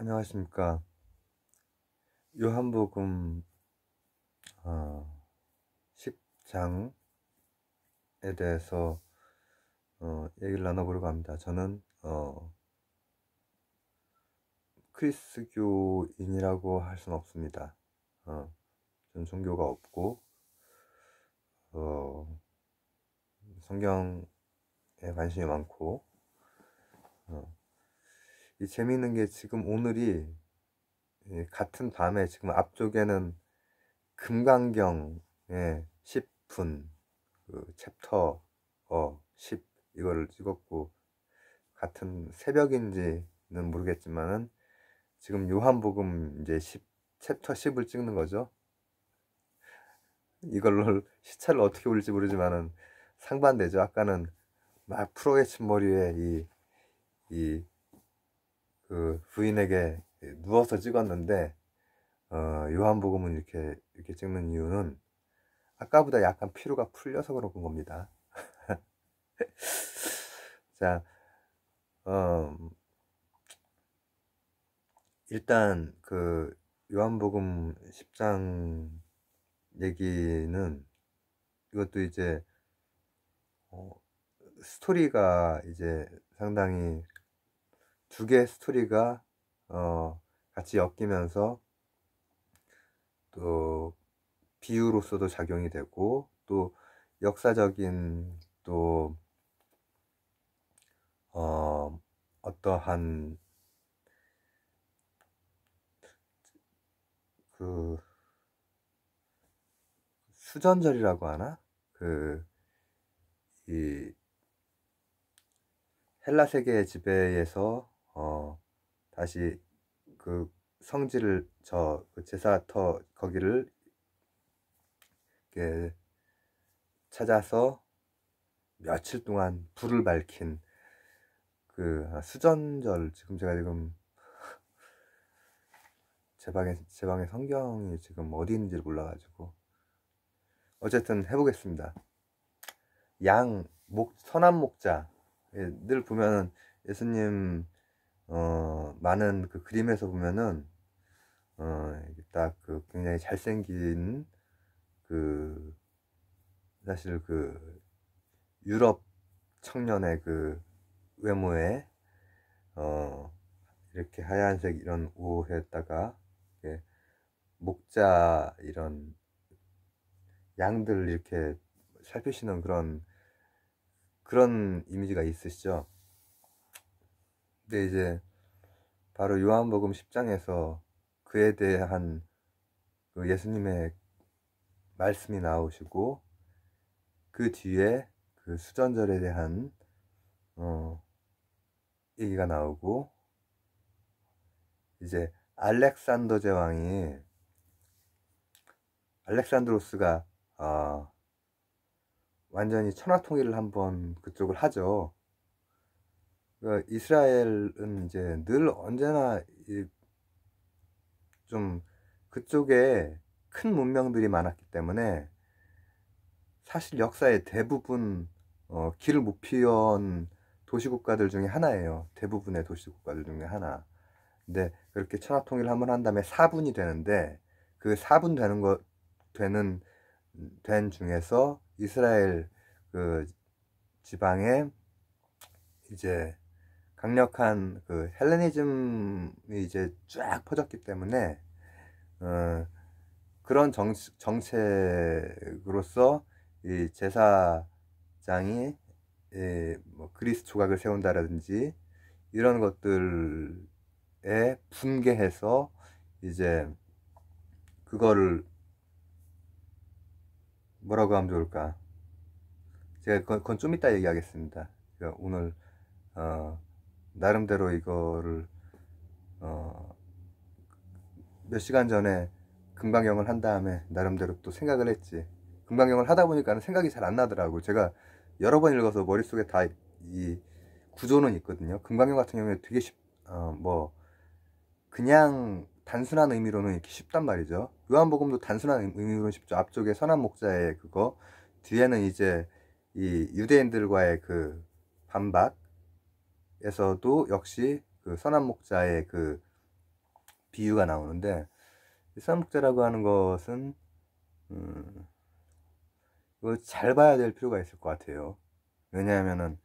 안녕하십니까. 요한복음 어, 10장에 대해서 어, 얘기를 나눠보려고 합니다. 저는 어, 크리스교인이라고 할 수는 없습니다. 어, 전 종교가 없고 어, 성경에 관심이 많고 어, 이 재미있는 게 지금 오늘이 같은 밤에 지금 앞쪽에는 금강경의 10분 그 챕터 어, 10 이거를 찍었고 같은 새벽인지는 모르겠지만은 지금 요한복음 이제 10 챕터 10을 찍는 거죠. 이걸로 시차를 어떻게 올릴지 모르지만은 상반되죠. 아까는 막 프로에친 머리에 이, 이, 그 부인에게 누워서 찍었는데, 어, 요한복음은 이렇게, 이렇게 찍는 이유는 아까보다 약간 피로가 풀려서 그런 겁니다. 자, 어, 일단 그 요한복음 10장 얘기는 이것도 이제 어, 스토리가 이제 상당히 두 개의 스토리가 어, 같이 엮이면서 또 비유로서도 작용이 되고 또 역사적인 또 어, 어떠한 그 수전절이라고 하나? 그, 이, 헬라 세계의 지배에서, 어, 다시 그 성지를, 저, 그 제사터, 거기를, 이렇게 찾아서 며칠 동안 불을 밝힌 그 수전절, 지금 제가 지금 제 방에, 제 방에 성경이 지금 어디 있는지 를 몰라가지고. 어쨌든 해보겠습니다. 양, 목, 선한 목자. 예, 늘 보면은 예수님, 어, 많은 그 그림에서 보면은, 어, 딱 그 굉장히 잘생긴 그, 사실 그 유럽 청년의 그 외모에, 어, 이렇게 하얀색 이런 옷에다가, 목자 이런 양들 이렇게 살피시는 그런 그런 이미지가 있으시죠. 근데 이제 바로 요한복음 10장에서 그에 대한 그 예수님의 말씀이 나오시고 그 뒤에 그 수전절에 대한 어 얘기가 나오고 이제 알렉산더 제왕이 알렉산드로스가 어, 완전히 천하통일을 한번 그쪽을 하죠. 그 이스라엘은 이제 늘 언제나 좀 그쪽에 큰 문명들이 많았기 때문에 사실 역사의 대부분 어, 길을 못 피운 도시국가들 중에 하나예요. 대부분의 도시국가들 중에 하나. 근데 그렇게 천하통일을 한번 한 다음에 4분이 되는데 그 4분 되는 것 되는 된 중에서 이스라엘 그 지방에 이제 강력한 그 헬레니즘이 이제 쫙 퍼졌기 때문에 어, 그런 정, 정책으로서 이 제사장이 예, 뭐 그리스 조각을 세운다라든지 이런 것들에 분개해서 이제 그거를 뭐라고 하면 좋을까? 제가 그건, 그건 좀 이따 얘기하겠습니다. 제가 오늘 어, 나름대로 이거를 어, 몇 시간 전에 금강경을 한 다음에 나름대로 또 생각을 했지. 금강경을 하다 보니까 생각이 잘 안 나더라고. 제가 여러 번 읽어서 머릿속에 다 이 구조는 있거든요. 금강경 같은 경우에 되게 쉽, 어, 뭐, 그냥 단순한 의미로는 이렇게 쉽단 말이죠. 요한복음도 단순한 의미로는 쉽죠. 앞쪽에 선한 목자의 그거, 뒤에는 이제 이 유대인들과의 그 반박 에서도 역시 그 선한 목자의 그 비유가 나오는데 선목자라고 하는 것은 음, 이거 잘 봐야 될 필요가 있을 것 같아요. 왜냐하면은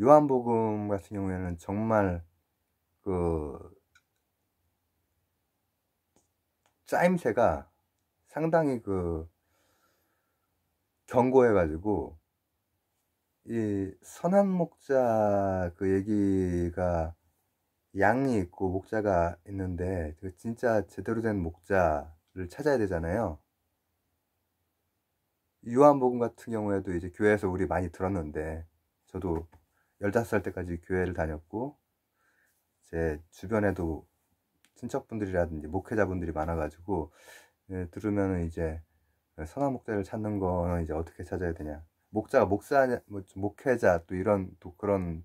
요한복음 같은 경우에는 정말 그 짜임새가 상당히 그 견고해가지고 이 선한 목자 그 얘기가 양이 있고 목자가 있는데 그 진짜 제대로 된 목자를 찾아야 되잖아요. 요한복음 같은 경우에도 이제 교회에서 우리 많이 들었는데 저도 15살 때까지 교회를 다녔고 제 주변에도 친척분들이라든지 목회자분들이 많아가지고 예, 들으면은 이제 선한 목자를 찾는 거는 이제 어떻게 찾아야 되냐 목자가 목사 뭐 목회자 또 이런 또 그런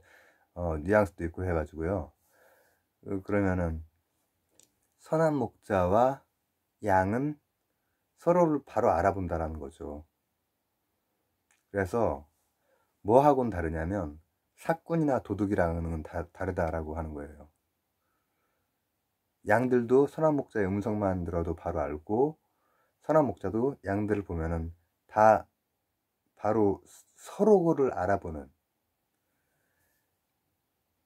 어, 뉘앙스도 있고 해가지고요 어, 그러면은 선한 목자와 양은 서로를 바로 알아본다라는 거죠 그래서 뭐하고는 다르냐면 사꾼이나 도둑이랑은 다, 다르다라고 하는 거예요. 양들도 선한 목자의 음성만 들어도 바로 알고 선한 목자도 양들을 보면은 다 바로 서로를 알아보는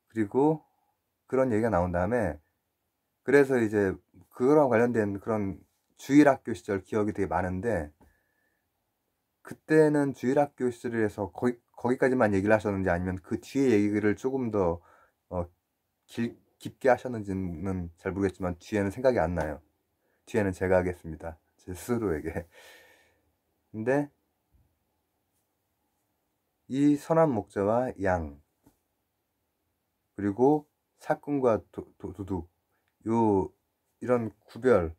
그리고 그런 얘기가 나온 다음에 그래서 이제 그거랑 관련된 그런 주일학교 시절 기억이 되게 많은데 그때는 주일학교 시절에서 거기, 거기까지만 얘기를 하셨는지 아니면 그 뒤에 얘기를 조금 더 어, 길, 깊게 하셨는지는 잘 모르겠지만 뒤에는 생각이 안 나요. 뒤에는 제가 하겠습니다. 제 스스로에게. 근데 이 선한 목자와 양 그리고 사꾼과 도둑 요 이런 구별은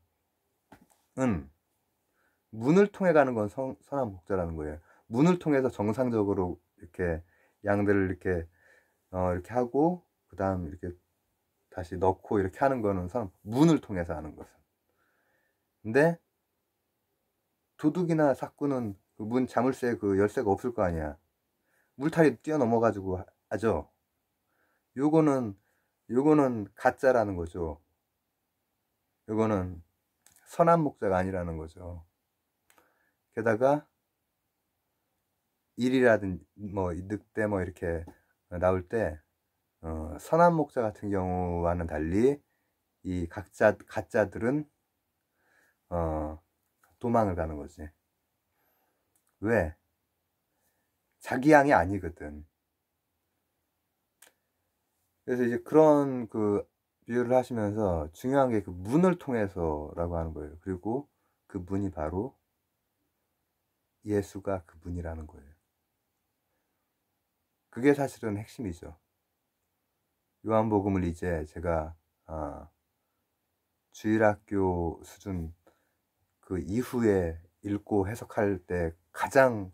문을 통해 가는 건 선, 선한 목자라는 거예요. 문을 통해서 정상적으로 이렇게 양들을 이렇게 어, 이렇게 하고 그 다음 이렇게 다시 넣고 이렇게 하는 거는 선 문을 통해서 하는 것은. 근데 도둑이나 사꾼은 그 문 자물쇠 그 열쇠가 없을 거 아니야. 물타리 뛰어넘어 가지고 하죠. 요거는 요거는 가짜라는 거죠. 요거는 선한 목자가 아니라는 거죠. 게다가 일이라든지 뭐 늑대 뭐 이렇게 나올 때 어, 선한 목자 같은 경우와는 달리 이 각자 가짜들은 어, 도망을 가는 거지. 왜? 자기 양이 아니거든. 그래서 이제 그런 그 비유를 하시면서 중요한 게 그 문을 통해서라고 하는 거예요. 그리고 그 문이 바로 예수가 그분이라는 거예요. 그게 사실은 핵심이죠. 요한복음을 이제 제가 아, 주일학교 수준 그 이후에 읽고 해석할 때 가장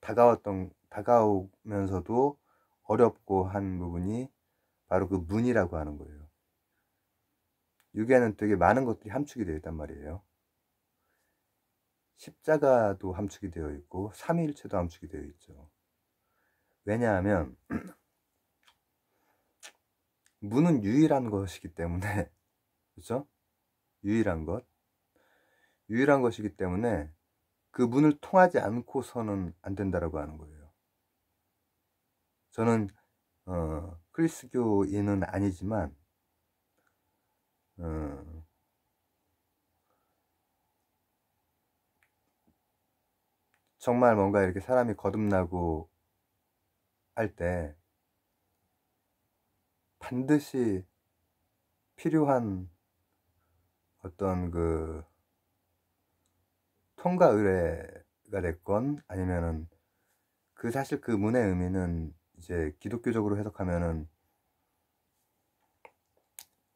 다가왔던 다가오면서도 어렵고 한 부분이 바로 그 문이라고 하는 거예요. 유에는 되게 많은 것들이 함축이 되어 있단 말이에요. 십자가도 함축이 되어 있고 삼위일체도 함축이 되어 있죠. 왜냐하면 문은 유일한 것이기 때문에 그렇죠? 유일한 것 유일한 것이기 때문에 그 문을 통하지 않고서는 안 된다라고 하는 거예요. 저는 어, 크리스교인은 아니지만 어, 정말 뭔가 이렇게 사람이 거듭나고 할 때 반드시 필요한 어떤 그 통과 의뢰가 됐건 아니면은 그 사실 그 문의 의미는 이제 기독교적으로 해석하면은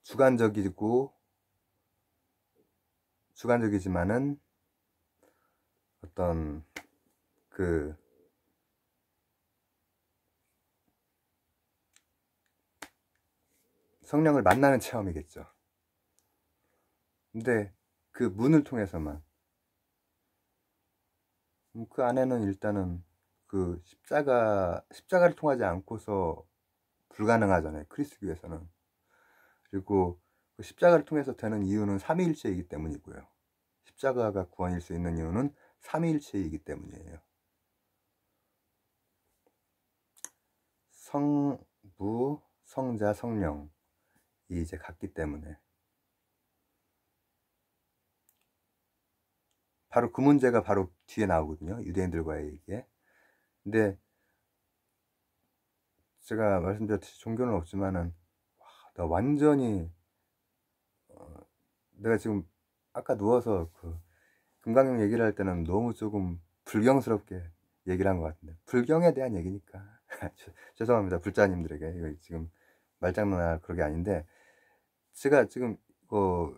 주관적이고 주관적이지만은 어떤 그 성령을 만나는 체험이겠죠. 근데 그 문을 통해서만 음, 그 안에는 일단은 그 십자가 십자가를 통하지 않고서 불가능하잖아요. 크리스교에서는 그리고 그 십자가를 통해서 되는 이유는 삼위일체이기 때문이고요. 십자가가 구원일 수 있는 이유는 삼위일체이기 때문이에요. 성부, 성자, 성령이 이제 같기 때문에 바로 그 문제가 바로 뒤에 나오거든요. 유대인들과의 얘기에. 근데 제가 말씀드렸듯이 종교는 없지만은 와, 나 완전히 어, 내가 지금 아까 누워서 그 금강경 얘기를 할 때는 너무 조금 불경스럽게 얘기를 한 것 같은데 불경에 대한 얘기니까. 죄송합니다. 불자님들에게. 이거 지금 말장난할 그런 게 아닌데 제가 지금 어,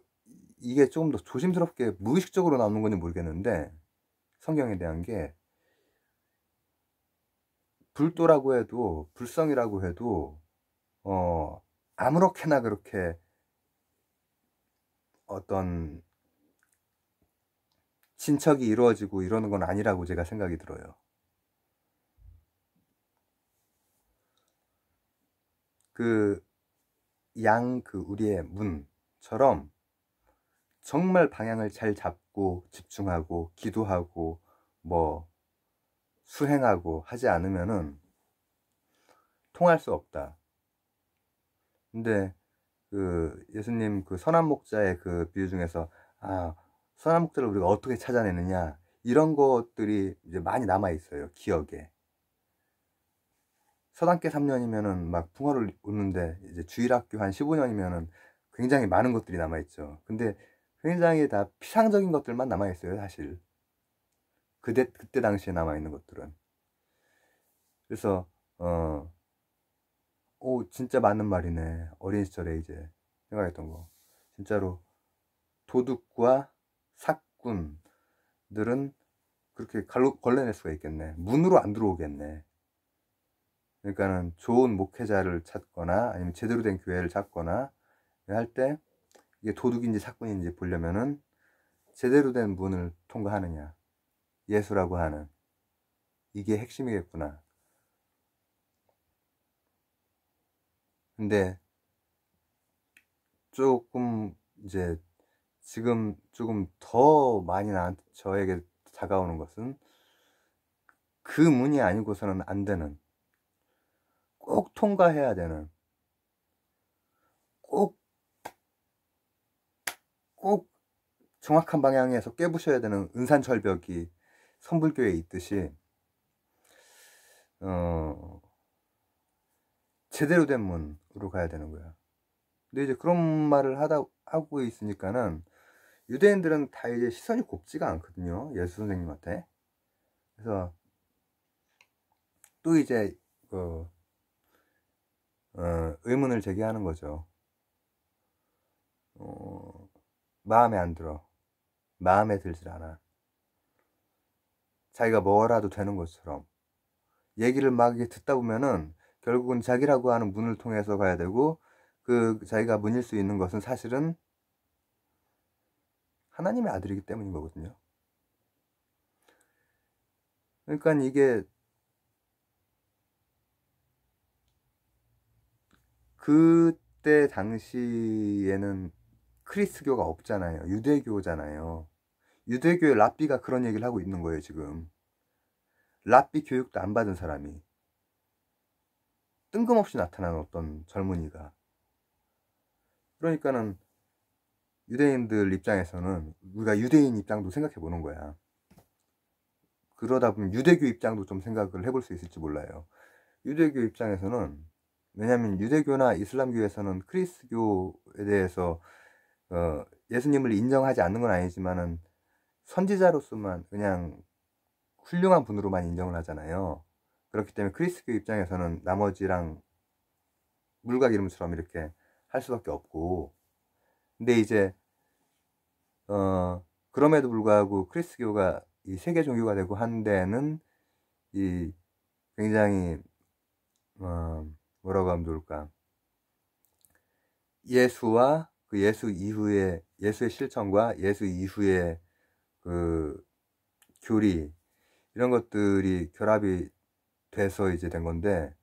이게 조금 더 조심스럽게 무의식적으로 나오는 건지 모르겠는데 성경에 대한 게 불도라고 해도 불성이라고 해도 어 아무렇게나 그렇게 어떤 친척이 이루어지고 이러는 건 아니라고 제가 생각이 들어요. 그 양 그 우리의 문처럼 정말 방향을 잘 잡고 집중하고 기도하고 뭐 수행하고 하지 않으면은 통할 수 없다. 근데 그 예수님 그 선한 목자의 그 비유 중에서 아 선한 목자를 우리가 어떻게 찾아내느냐 이런 것들이 이제 많이 남아 있어요 기억에. 서당계 3년이면은 막 풍어를 웃는데 이제 주일학교 한 15년이면은 굉장히 많은 것들이 남아 있죠. 근데 굉장히 다 피상적인 것들만 남아 있어요 사실 그때 그때 당시에 남아 있는 것들은. 그래서 어, 오 진짜 맞는 말이네. 어린 시절에 이제 생각했던 거. 진짜로 도둑과 사꾼들은 그렇게 걸러낼 수가 있겠네. 문으로 안 들어오겠네. 그러니까는 좋은 목회자를 찾거나 아니면 제대로 된 교회를 찾거나 할 때 이게 도둑인지 사꾼인지 보려면은 제대로 된 문을 통과하느냐 예수라고 하는 이게 핵심이겠구나. 근데 조금 이제 지금 조금 더 많이 나한테 저에게 다가오는 것은 그 문이 아니고서는 안 되는 꼭 통과해야 되는 꼭 꼭 정확한 방향에서 깨부셔야 되는 은산철벽이 선불교에 있듯이 어, 제대로 된 문으로 가야 되는 거야. 근데 이제 그런 말을 하다 하고 있으니까는 유대인들은 다 이제 시선이 곱지가 않거든요. 예수 선생님한테. 그래서 또 이제 그 어, 의문을 제기하는 거죠. 어, 마음에 안 들어. 마음에 들질 않아. 자기가 뭐라도 되는 것처럼 얘기를 막 듣다 보면은 결국은 자기라고 하는 문을 통해서 가야 되고 그 자기가 문일 수 있는 것은 사실은 하나님의 아들이기 때문인 거거든요. 그러니까 이게 그때 당시에는 크리스교가 없잖아요. 유대교잖아요. 유대교의 랍비가 그런 얘기를 하고 있는 거예요, 지금. 랍비 교육도 안 받은 사람이. 뜬금없이 나타난 어떤 젊은이가. 그러니까는 유대인들 입장에서는 우리가 유대인 입장도 생각해 보는 거야. 그러다 보면 유대교 입장도 좀 생각을 해볼 수 있을지 몰라요. 유대교 입장에서는 왜냐하면 유대교나 이슬람교에서는 크리스교에 대해서 어, 예수님을 인정하지 않는 건 아니지만은 선지자로서만 그냥 훌륭한 분으로만 인정을 하잖아요. 그렇기 때문에 크리스교 입장에서는 나머지랑 물과 기름처럼 이렇게 할 수밖에 없고 근데 이제 어 그럼에도 불구하고 크리스교가 이 세계 종교가 되고 한 데는 이 굉장히 어 뭐라고 하면 좋을까 예수와 그 예수 이후에 예수의 실천과 예수 이후에 그 교리 이런 것들이 결합이 돼서 이제 된 건데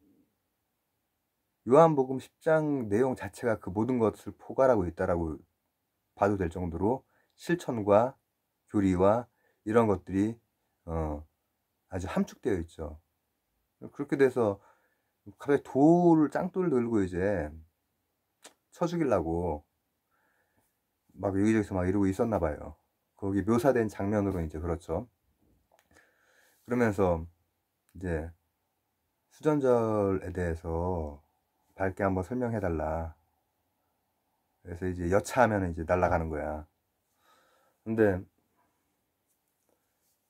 요한복음 10장 내용 자체가 그 모든 것을 포괄하고 있다라고 봐도 될 정도로 실천과 교리와 이런 것들이 어, 아주 함축되어 있죠. 그렇게 돼서 갑자기 돌을 짱돌 들고 이제 쳐 죽이려고 막 여기저기서 막 이러고 있었나 봐요. 거기 묘사된 장면으로 이제 그렇죠. 그러면서 이제 수전절에 대해서 밝게 한번 설명해 달라. 그래서 이제 여차하면 이제 날아가는 거야. 근데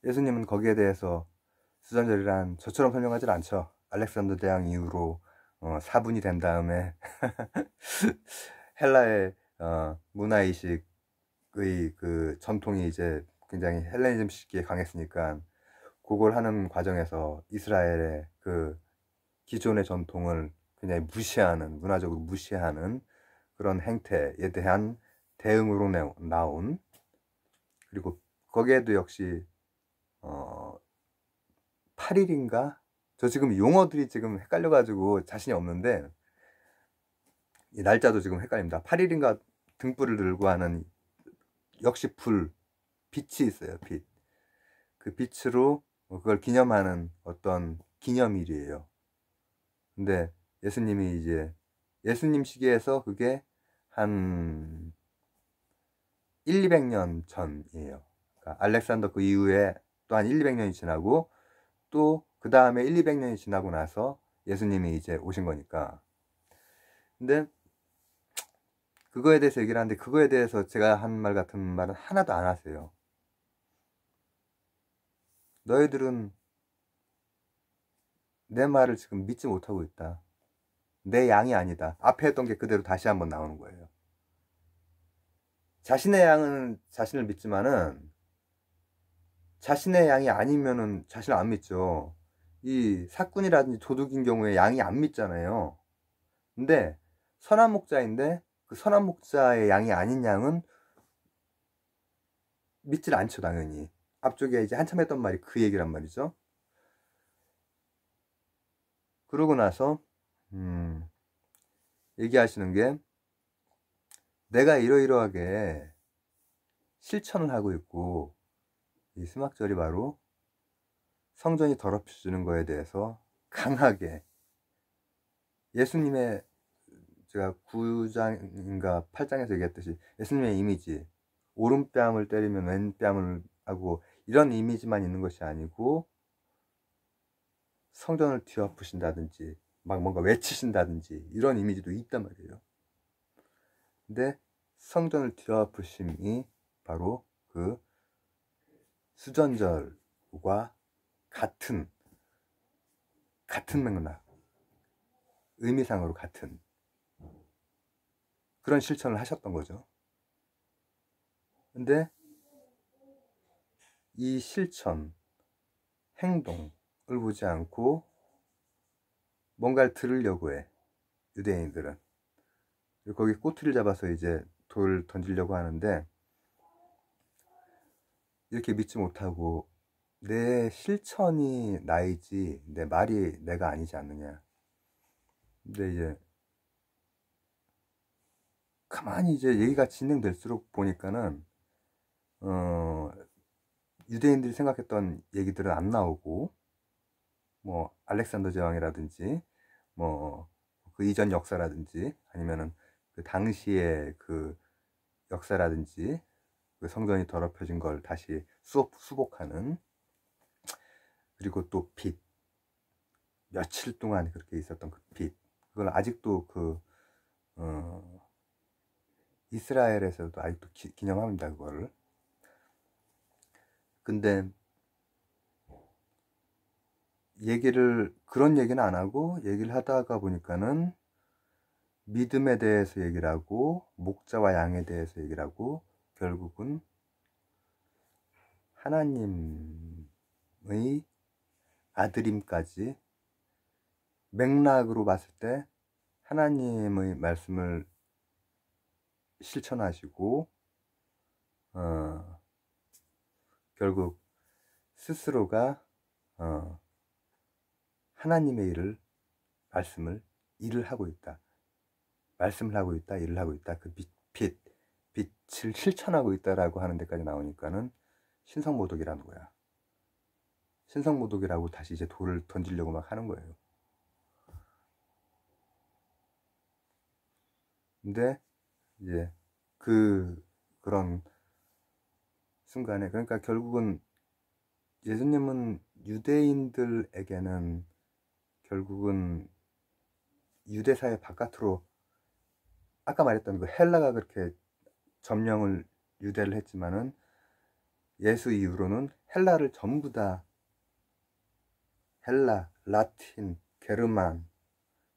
예수님은 거기에 대해서 수전절이란 저처럼 설명하지 않죠. 알렉산더 대왕 이후로 어, 4분이 된 다음에 헬라의 어, 문화의식 의 그 전통이 이제 굉장히 헬레니즘 시기에 강했으니까 그걸 하는 과정에서 이스라엘의 그 기존의 전통을 굉장히 무시하는 문화적으로 무시하는 그런 행태에 대한 대응으로 나온 그리고 거기에도 역시 어 8일인가 저 지금 용어들이 지금 헷갈려가지고 자신이 없는데 이 날짜도 지금 헷갈립니다. 8일인가 등불을 들고 하는 역시 불 빛이 있어요. 빛. 그 빛으로 그걸 기념하는 어떤 기념일이에요. 근데 예수님이 이제 예수님 시기에서 그게 한 1, 200년 전이에요. 그러니까 알렉산더 그 이후에 또 한 1, 200년이 지나고 또 그 다음에 1, 200년이 지나고 나서 예수님이 이제 오신 거니까. 근데 그거에 대해서 얘기를 하는데 그거에 대해서 제가 한 말 같은 말은 하나도 안 하세요. 너희들은 내 말을 지금 믿지 못하고 있다. 내 양이 아니다. 앞에 했던 게 그대로 다시 한번 나오는 거예요. 자신의 양은 자신을 믿지만은 자신의 양이 아니면은 자신을 안 믿죠. 이 사꾼이라든지 도둑인 경우에 양이 안 믿잖아요. 근데 선한 목자인데 그 선한 목자의 양이 아닌 양은 믿질 않죠, 당연히. 앞쪽에 이제 한참 했던 말이 그 얘기란 말이죠. 그러고 나서, 음, 얘기하시는 게, 내가 이러이러하게 실천을 하고 있고, 이 수막절이 바로 성전이 더럽혀지는 거에 대해서 강하게 예수님의 제가 9장인가 8장에서 얘기했듯이 예수님의 이미지 오른뺨을 때리면 왼뺨을 하고 이런 이미지만 있는 것이 아니고 성전을 뒤엎으신다든지 막 뭔가 외치신다든지 이런 이미지도 있단 말이에요. 근데 성전을 뒤엎으심이 바로 그 수전절과 같은 같은 맥락 의미상으로 같은 그런 실천을 하셨던 거죠. 근데 이 실천, 행동을 보지 않고 뭔가를 들으려고 해. 유대인들은. 거기 꼬투리를 잡아서 이제 돌 던지려고 하는데 이렇게 믿지 못하고 내 실천이 나이지 내 말이 내가 아니지 않느냐. 근데 이제 가만히 이제 얘기가 진행될수록 보니까는 어 유대인들이 생각했던 얘기들은 안 나오고 뭐 알렉산더 제왕이라든지 뭐 그 이전 역사라든지 아니면은 그 당시의 그 역사라든지 그 성전이 더럽혀진 걸 다시 수업 수복하는 그리고 또 빛. 며칠 동안 그렇게 있었던 그 빛. 그걸 아직도 그, 어, 이스라엘에서도 아직도 기, 기념합니다, 그거를. 근데, 얘기를, 그런 얘기는 안 하고, 얘기를 하다가 보니까는, 믿음에 대해서 얘기를 하고, 목자와 양에 대해서 얘기를 하고, 결국은, 하나님의 아드림까지 맥락으로 봤을 때 하나님의 말씀을 실천하시고 어, 결국 스스로가 어, 하나님의 일을 말씀을 일을 하고 있다. 말씀을 하고 있다, 일을 하고 있다. 그 빛, 빛, 빛을 실천하고 있다라고 하는 데까지 나오니까는 신성모독이라는 거야. 신성모독이라고 다시 이제 돌을 던지려고 막 하는 거예요. 근데 이제 그 그런 순간에 그러니까 결국은 예수님은 유대인들에게는 결국은 유대사회 바깥으로 아까 말했던 그 헬라가 그렇게 점령을 유대를 했지만은 예수 이후로는 헬라를 전부 다 헬라, 라틴, 게르만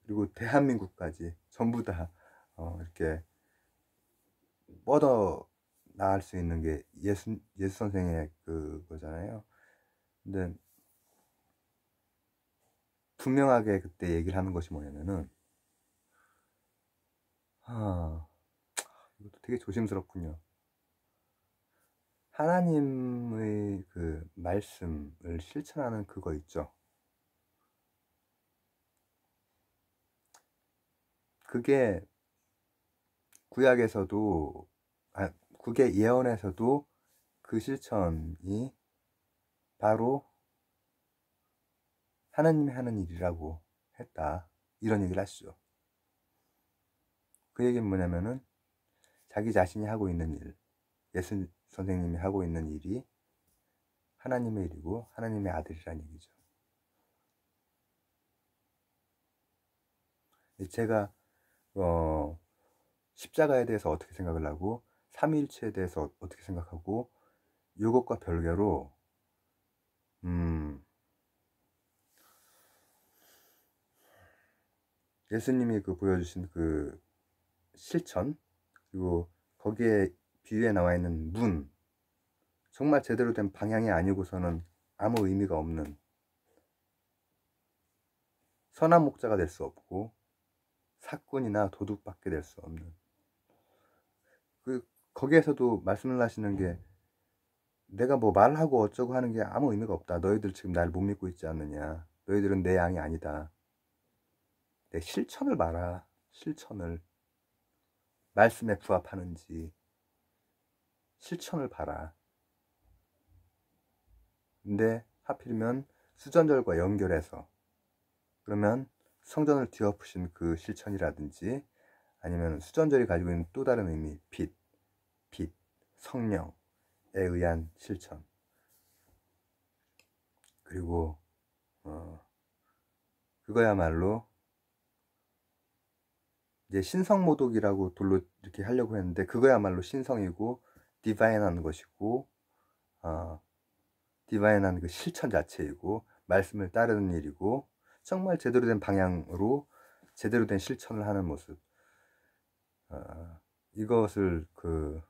그리고 대한민국까지 전부 다 어, 이렇게 뻗어 나갈 수 있는 게 예수 예수 선생의 그거잖아요. 근데 분명하게 그때 얘기를 하는 것이 뭐냐면은 아 이것도 되게 조심스럽군요. 하나님의 그 말씀을 실천하는 그거 있죠. 그게 구약에서도 아 그게 예언에서도 그 실천이 바로 하나님이 하는 일이라고 했다. 이런 얘기를 하시죠. 그 얘기는 뭐냐면은 자기 자신이 하고 있는 일, 예수 선생님이 하고 있는 일이 하나님의 일이고 하나님의 아들이란 얘기죠. 제가 어, 십자가에 대해서 어떻게 생각을 하고 삼위일체에 대해서 어떻게 생각하고 이것과 별개로 음, 예수님이 그 보여주신 그 실천 그리고 거기에 비유에 나와 있는 문 정말 제대로 된 방향이 아니고서는 아무 의미가 없는 선한 목자가 될 수 없고 사꾼이나 도둑밖에 될 수 없는 그 거기에서도 말씀을 하시는 게 내가 뭐 말하고 어쩌고 하는 게 아무 의미가 없다. 너희들 지금 날 못 믿고 있지 않느냐. 너희들은 내 양이 아니다. 내 실천을 봐라. 실천을. 말씀에 부합하는지. 실천을 봐라. 근데 하필이면 수전절과 연결해서 그러면 성전을 뒤엎으신 그 실천이라든지 아니면 수전절이 가지고 있는 또 다른 의미, 빛, 빛, 성령에 의한 실천. 그리고 어, 그거야말로 이제 신성모독이라고 돌로 이렇게 하려고 했는데 그거야말로 신성이고 디바인한 것이고 어, 디바인한 그 실천 자체이고 말씀을 따르는 일이고 정말 제대로 된 방향으로 제대로 된 실천을 하는 모습 어, 이것을 그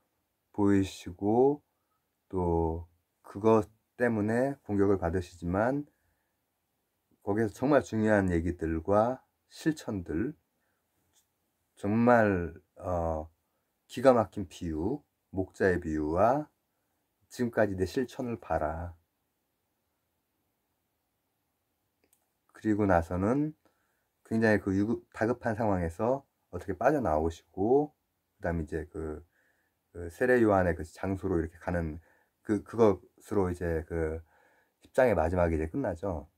보이시고 또 그것 때문에 공격을 받으시지만 거기에서 정말 중요한 얘기들과 실천들 정말 어, 기가 막힌 비유 목자의 비유와 지금까지 내 실천을 봐라. 그리고 나서는 굉장히 그 다급한 상황에서 어떻게 빠져나오시고 그 다음에 이제 그, 그 세례 요한의 그 장소로 이렇게 가는 그 그것으로 이제 그 10장의 마지막에 이제 끝나죠.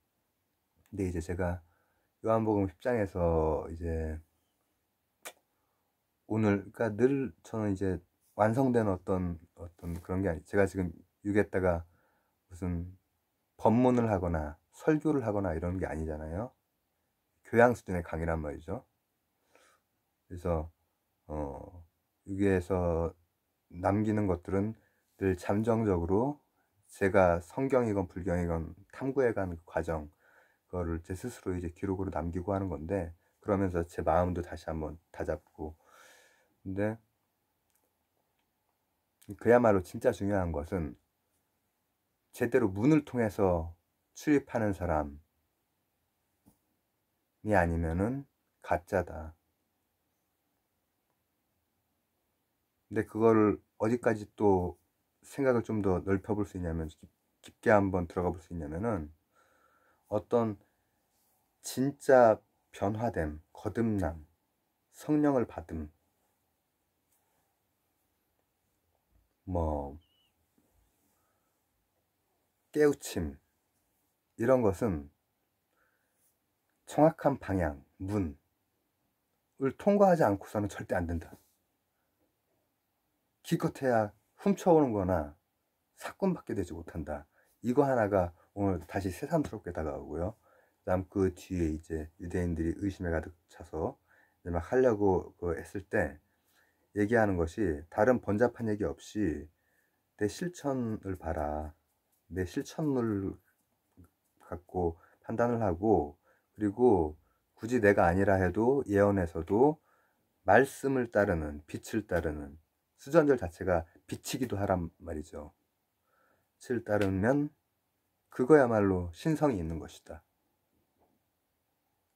근데 이제 제가 요한복음 10장에서 이제 오늘 그러니까 늘 저는 이제 완성된 어떤 어떤 그런 게 아니 제가 지금 유겠다가 무슨 법문을 하거나 설교를 하거나 이런 게 아니잖아요. 교양 수준의 강의란 말이죠. 그래서 어, 여기에서 남기는 것들은 늘 잠정적으로 제가 성경이건 불경이건 탐구해간 그 과정 그거를 제 스스로 이제 기록으로 남기고 하는 건데 그러면서 제 마음도 다시 한번 다잡고 근데 그야말로 진짜 중요한 것은 제대로 문을 통해서 출입하는 사람이 아니면은 가짜다. 근데 그거를 어디까지 또 생각을 좀 더 넓혀 볼 수 있냐면 깊게 한번 들어가 볼 수 있냐면은 어떤 진짜 변화됨 거듭남, 성령을 받음, 뭐 깨우침 이런 것은 정확한 방향, 문을 통과하지 않고서는 절대 안 된다. 기껏해야 훔쳐오는 거나 사건받게 되지 못한다. 이거 하나가 오늘 다시 새삼스럽게 다가오고요. 다음 그 뒤에 이제 유대인들이 의심에 가득 차서 이제 막 하려고 그 했을 때 얘기하는 것이 다른 번잡한 얘기 없이 내 실천을 봐라. 내 실천을 갖고 판단을 하고 그리고 굳이 내가 아니라 해도 예언에서도 말씀을 따르는 빛을 따르는 수전절 자체가 빛이기도 하란 말이죠. 빛을 따르면 그거야말로 신성이 있는 것이다.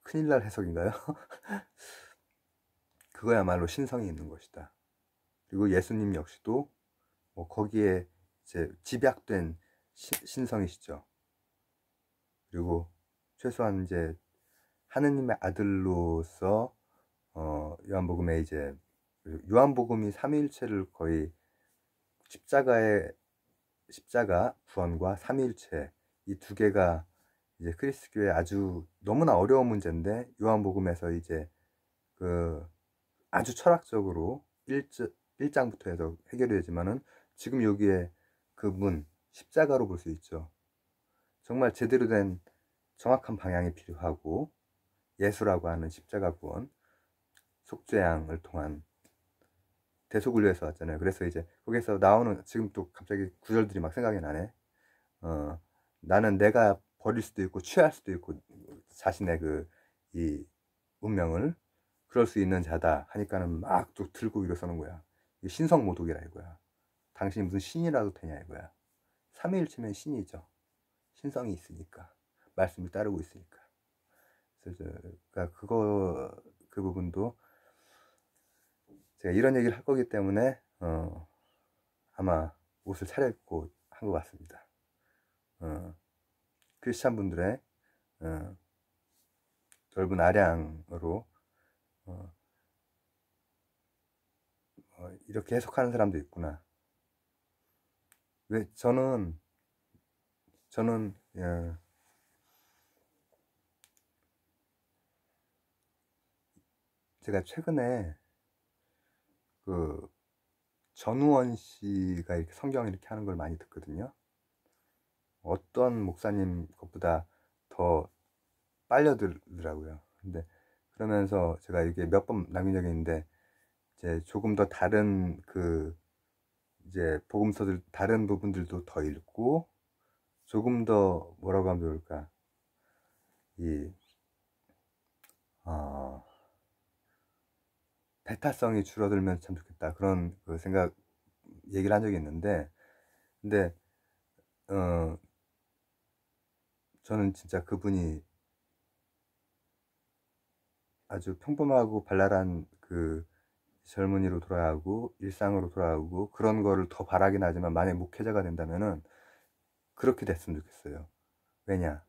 큰일 날 해석인가요? 그거야말로 신성이 있는 것이다. 그리고 예수님 역시도 뭐 거기에 이제 집약된 시, 신성이시죠. 그리고 최소한 이제 하느님의 아들로서 어, 요한복음에 이제 요한복음이 삼위일체를 거의 십자가의 십자가 구원과 삼위일체 이 두 개가 이제 크리스교의 아주 너무나 어려운 문제인데 요한복음에서 이제 그 아주 철학적으로 1장부터 해서 해결이 되지만은 지금 여기에 그 문 십자가로 볼 수 있죠. 정말 제대로 된 정확한 방향이 필요하고 예수라고 하는 십자가 구원 속죄양을 통한 대소굴려에서 왔잖아요. 그래서 이제 거기서 나오는 지금 또 갑자기 구절들이 막 생각이 나네. 어, 나는 내가 버릴 수도 있고 취할 수도 있고 자신의 그 이 운명을 그럴 수 있는 자다 하니까는 막 또 들고 일어서는 거야. 신성 모독이라 이거야. 당신이 무슨 신이라도 되냐 이거야. 삼위일체면 신이죠. 신성이 있으니까 말씀을 따르고 있으니까. 그래서 그러니까 그거 그 부분도 제가 이런 얘기를 할 거기 때문에 어, 아마 옷을 차려입고 한 것 같습니다. 어, 크리스찬 분들의 어, 넓은 아량으로 어, 어, 이렇게 해석하는 사람도 있구나. 왜 저는 저는 예, 제가 최근에 그 전우원 씨가 이렇게 성경 이렇게 하는 걸 많이 듣거든요. 어떤 목사님 것보다 더 빨려들더라고요. 근데 그러면서 제가 이게 몇 번 남긴 적이 있는데 이제 조금 더 다른 그 이제 복음서들 다른 부분들도 더 읽고 조금 더 뭐라고 하면 좋을까 이 어, 배타성이 줄어들면 참 좋겠다 그런 그 생각 얘기를 한 적이 있는데 근데 어 저는 진짜 그분이 아주 평범하고 발랄한 그 젊은이로 돌아가고 일상으로 돌아가고 그런 거를 더 바라긴 하지만 만약 목회자가 된다면은 그렇게 됐으면 좋겠어요. 왜냐?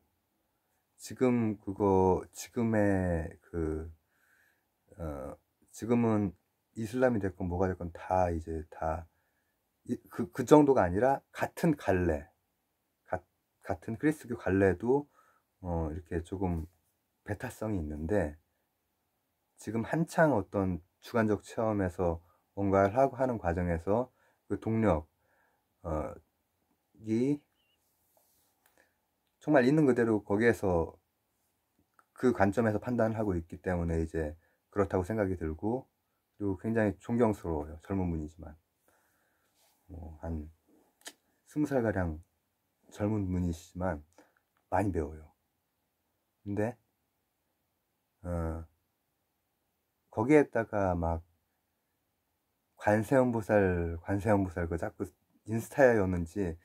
지금 그거 지금의 그 어, 지금은 이슬람이 됐건 뭐가 됐건 다 이제 다 그, 그 정도가 아니라 같은 갈래 가, 같은 크리스교 갈래도 어, 이렇게 조금 배타성이 있는데 지금 한창 어떤 주관적 체험에서 뭔가를 하고 하는 과정에서 그 동력이 어, 정말 있는 그대로 거기에서 그 관점에서 판단을 하고 있기 때문에 이제 그렇다고 생각이 들고 그리고 굉장히 존경스러워요 젊은 분이지만. 뭐 한 스무 살 가량 젊은 분이시지만 많이 배워요. 근데 어, 거기에다가 막 관세음보살 관세음보살 그 자꾸 인스타였는지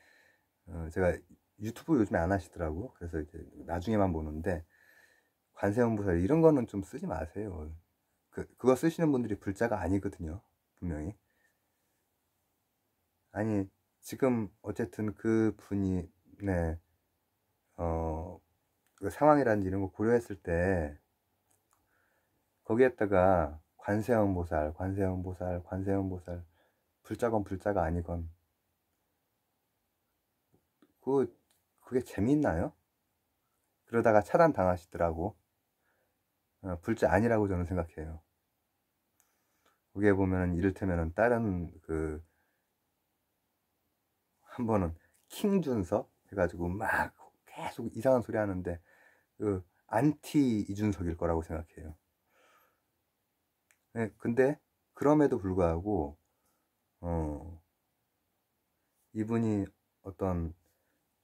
어, 제가 유튜브 요즘에 안 하시더라고 그래서 이제 나중에만 보는데 관세음보살 이런 거는 좀 쓰지 마세요 그, 그거 쓰시는 분들이 불자가 아니거든요 분명히 아니 지금 어쨌든 그 분이 네 어, 그 상황이라든지 이런 거 고려했을 때 거기에다가 관세음 보살, 관세음 보살, 관세음 보살 불자건 불자가 아니건 그 그게 재미있나요? 그러다가 차단 당하시더라고. 어, 불자 아니라고 저는 생각해요. 거기에 보면은 이를테면은 다른 그 한 번은 킹준석 해가지고 막 계속 이상한 소리 하는데 그 안티 이준석일 거라고 생각해요. 네, 근데 그럼에도 불구하고 어 이분이 어떤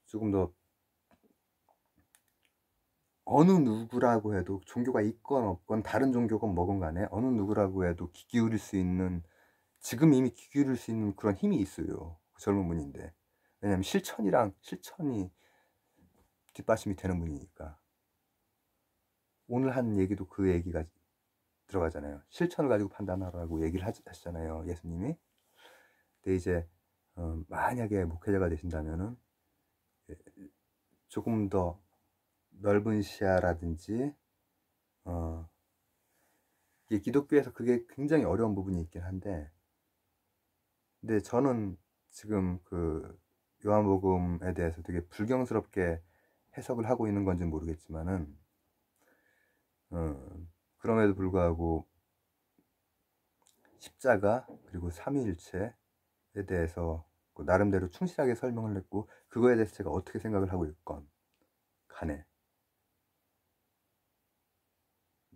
조금 더 어느 누구라고 해도 종교가 있건 없건 다른 종교건 뭐건 간에 어느 누구라고 해도 귀 기울일 수 있는 지금 이미 귀 기울일 수 있는 그런 힘이 있어요. 그 젊은 분인데. 왜냐면 실천이랑 실천이 뒷받침이 되는 분이니까. 오늘 한 얘기도 그 얘기가 들어가잖아요. 실천을 가지고 판단하라고 얘기를 하시잖아요. 예수님이. 근데 이제 어, 만약에 목회자가 되신다면은 예, 조금 더 넓은 시야라든지 어, 이게 기독교에서 그게 굉장히 어려운 부분이 있긴 한데 근데 저는 지금 그 요한복음에 대해서 되게 불경스럽게 해석을 하고 있는 건지 모르겠지만은 어, 그럼에도 불구하고 십자가 그리고 삼위일체에 대해서 그 나름대로 충실하게 설명을 했고 그거에 대해서 제가 어떻게 생각을 하고 있건 간에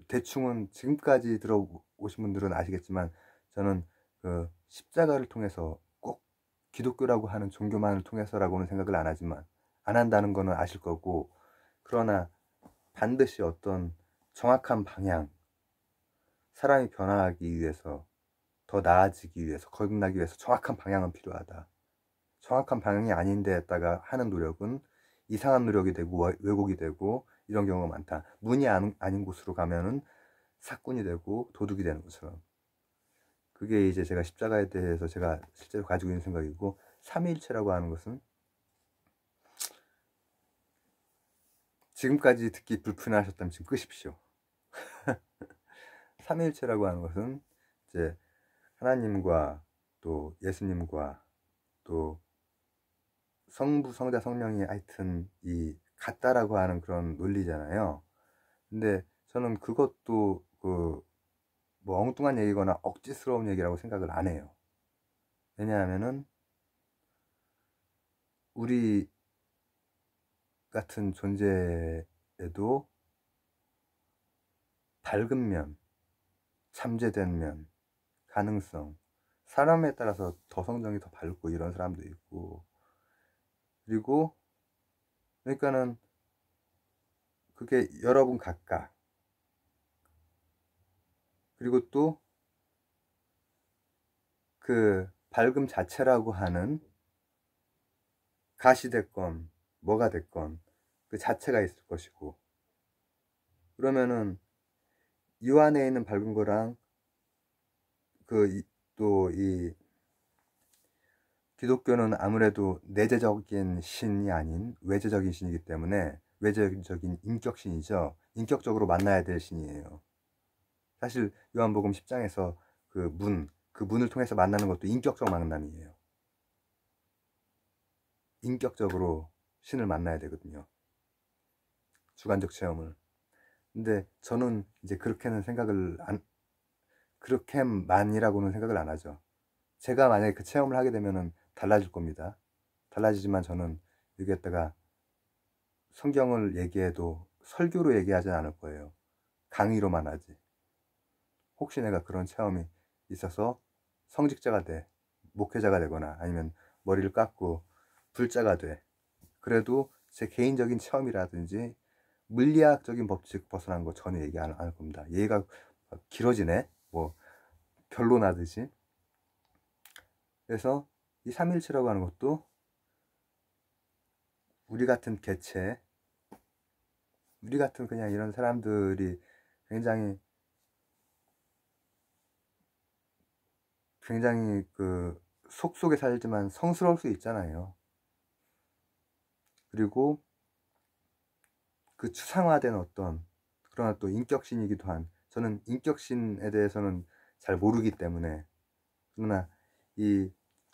대충은 지금까지 들어오신 분들은 아시겠지만 저는 그 십자가를 통해서 꼭 기독교라고 하는 종교만을 통해서라고는 생각을 안 하지만 안 한다는 거는 아실 거고 그러나 반드시 어떤 정확한 방향 사람이 변화하기 위해서 더 나아지기 위해서 거듭나기 위해서 정확한 방향은 필요하다. 정확한 방향이 아닌데다가 하는 노력은 이상한 노력이 되고 왜곡이 되고 이런 경우가 많다. 문이 아닌 곳으로 가면은 사꾼이 되고 도둑이 되는 것처럼. 그게 이제 제가 십자가에 대해서 제가 실제로 가지고 있는 생각이고 삼위일체라고 하는 것은 지금까지 듣기 불편하셨다면 지금 끄십시오. 삼위일체라고 하는 것은 이제 하나님과 또 예수님과 또 성부, 성자, 성령이 하여튼 이 같다라고 하는 그런 논리잖아요. 근데 저는 그것도 그 뭐 엉뚱한 얘기거나 억지스러운 얘기라고 생각을 안 해요. 왜냐하면은 우리 같은 존재에도 밝은 면, 참재된 면, 가능성, 사람에 따라서 더 성정이 더 밝고 이런 사람도 있고 그리고 그러니까는 그게 여러분 각각. 그리고 또 그 밝음 자체라고 하는 가시 됐건 뭐가 됐건 그 자체가 있을 것이고. 그러면은 이 안에 있는 밝은 거랑 그 또이 기독교는 아무래도 내재적인 신이 아닌 외재적인 신이기 때문에 외재적인 인격신이죠. 인격적으로 만나야 될 신이에요. 사실 요한복음 10장에서 그 문, 그 문을 통해서 만나는 것도 인격적 만남이에요. 인격적으로 신을 만나야 되거든요. 주관적 체험을. 근데 저는 이제 그렇게는 생각을 안, 그렇게만이라고는 생각을 안 하죠. 제가 만약에 그 체험을 하게 되면은 달라질 겁니다. 달라지지만 저는 여기에다가 성경을 얘기해도 설교로 얘기하지 않을 거예요. 강의로만 하지. 혹시 내가 그런 체험이 있어서 성직자가 돼, 목회자가 되거나 아니면 머리를 깎고 불자가 돼. 그래도 제 개인적인 체험이라든지 물리학적인 법칙 벗어난 거 전혀 얘기 안 할 겁니다. 얘가 길어지네? 뭐, 결론하듯이. 그래서 이 3일치라고 하는 것도 우리 같은 개체, 우리 같은 그냥 이런 사람들이 굉장히 굉장히 그 속속에 살지만 성스러울 수 있잖아요. 그리고 그 추상화된 어떤 그러나 또 인격신이기도 한 저는 인격신에 대해서는 잘 모르기 때문에 그러나 이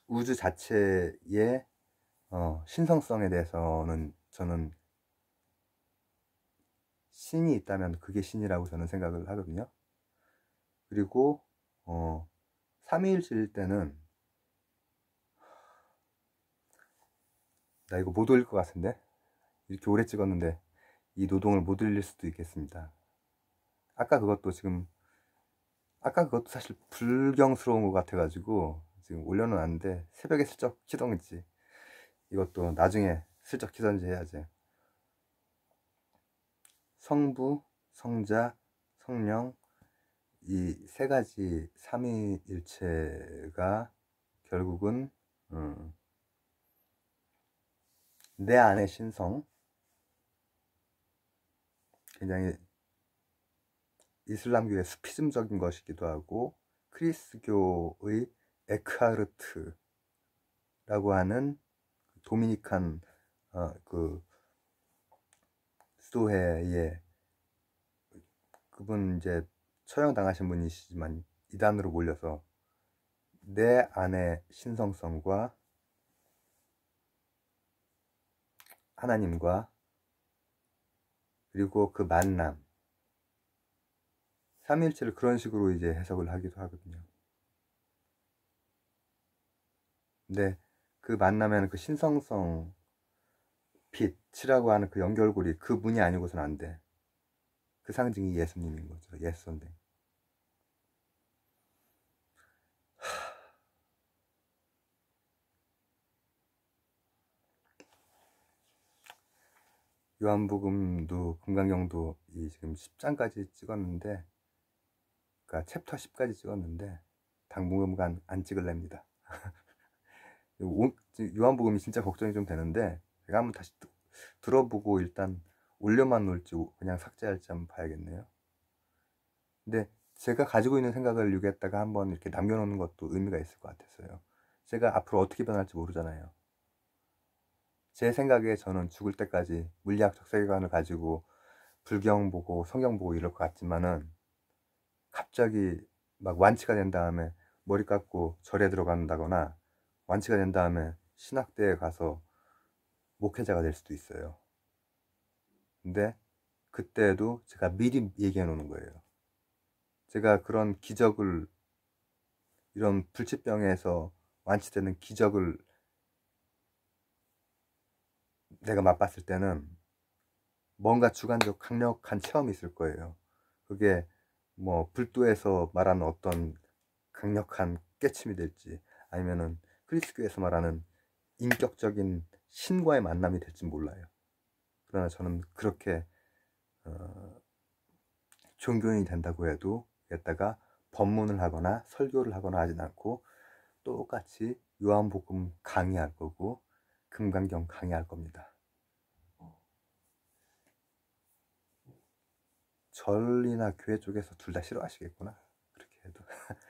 우주 자체의 어, 신성성에 대해서는 저는 신이 있다면 그게 신이라고 저는 생각을 하거든요. 그리고 어, 3일일 때는 나 이거 못 올릴 것 같은데 이렇게 오래 찍었는데 이 노동을 못 올릴 수도 있겠습니다. 아까 그것도 지금 아까 그것도 사실 불경스러운 것 같아가지고 지금 올려놓았는데 새벽에 슬쩍 키던지. 이것도 나중에 슬쩍 키던지 해야지. 성부, 성자, 성령 이 세 가지 삼위일체가 결국은 음, 내 안의 신성. 굉장히 이슬람교의 수피즘적인 것이기도 하고 크리스교의 에크하르트라고 하는 도미니칸 어, 그 수도회의 그분 이제 처형당하신 분이시지만 이단으로 몰려서 내 안의 신성성과 하나님과 그리고 그 만남 삼일체를 그런 식으로 이제 해석을 하기도 하거든요. 근데 그 만나면 그 신성성 빛이라고 하는 그 연결고리 그 문이 아니고선 안 돼. 그 상징이 예수님인 거죠. 예수 선생. 요한복음도 금강경도 이 지금 10장까지 찍었는데 그러니까 챕터 10까지 찍었는데 당분간 안 찍을랍니다. 요한복음이 진짜 걱정이 좀 되는데 제가 한번 다시 들어보고 일단 올려만 놓을지 그냥 삭제할지 한번 봐야겠네요. 근데 제가 가지고 있는 생각을 여기에다가 한번 이렇게 남겨놓는 것도 의미가 있을 것 같았어요. 제가 앞으로 어떻게 변할지 모르잖아요. 제 생각에 저는 죽을 때까지 물리학적 세계관을 가지고 불경 보고 성경 보고 이럴 것 같지만은 갑자기 막 완치가 된 다음에 머리 깎고 절에 들어간다거나 완치가 된 다음에 신학대에 가서 목회자가 될 수도 있어요. 근데 그때도 제가 미리 얘기해 놓는 거예요. 제가 그런 기적을 이런 불치병에서 완치되는 기적을 내가 맛봤을 때는 뭔가 주관적 강력한 체험이 있을 거예요. 그게 뭐 불도에서 말하는 어떤 강력한 깨침이 될지 아니면은 크리스교에서 말하는 인격적인 신과의 만남이 될지 몰라요. 그러나 저는 그렇게 어, 종교인이 된다고 해도 여기다가 법문을 하거나 설교를 하거나 하진 않고 똑같이 요한복음 강의할 거고 금강경 강의할 겁니다. 절이나 교회 쪽에서 둘 다 싫어하시겠구나.